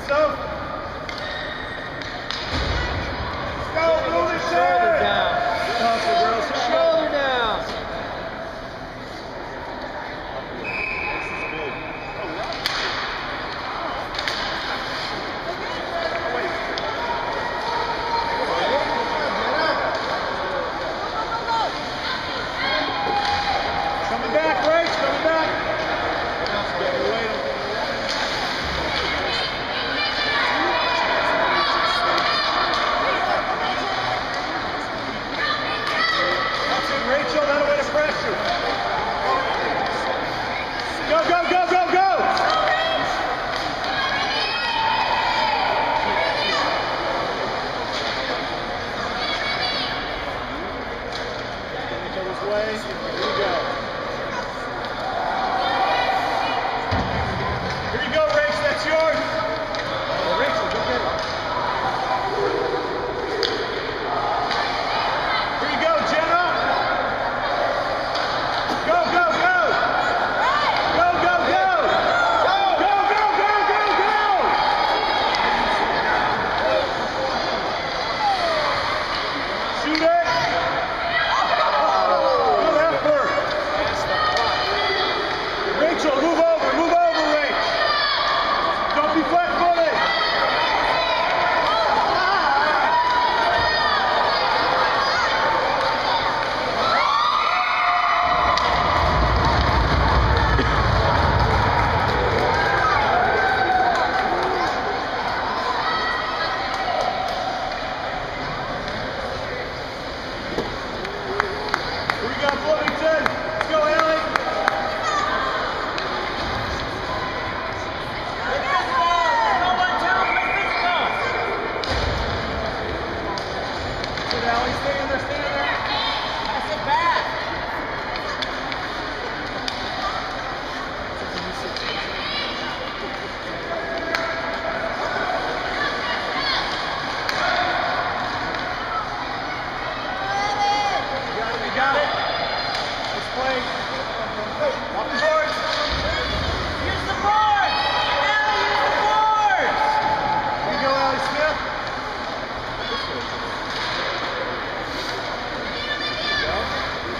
Good stuff.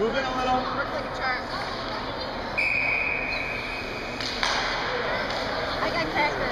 Moving a little. Looks like a chart. I got crackers.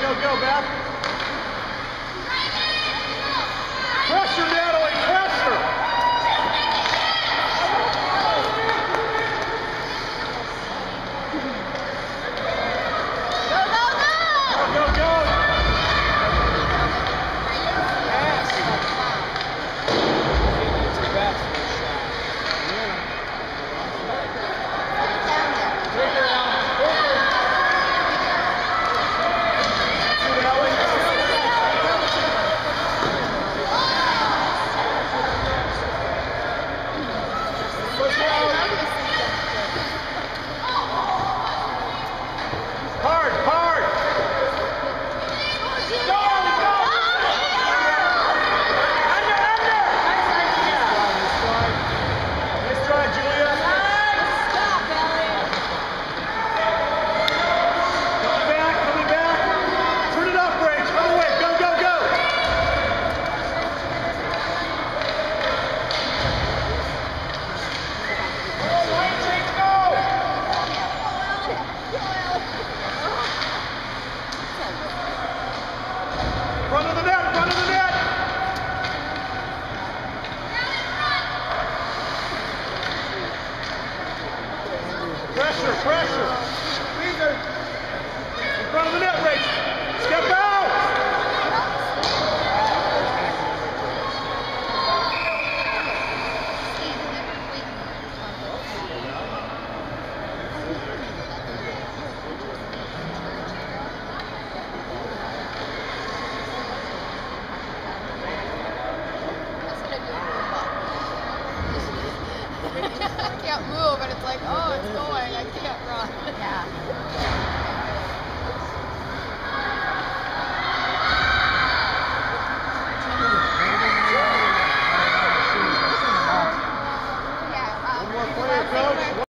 Go, go, Beth.